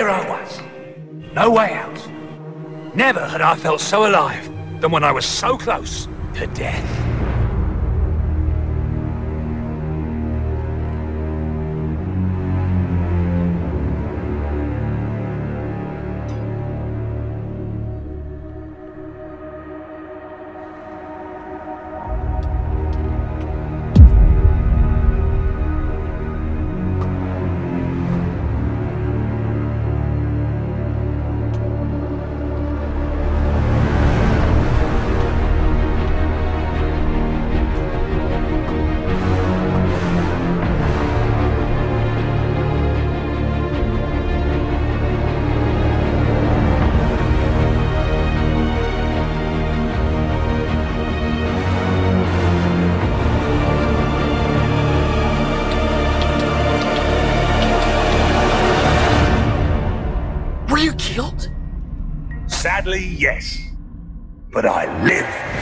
here I was. No way out. Never had I felt so alive than when I was so close to death. Killed? Sadly, yes. But I live.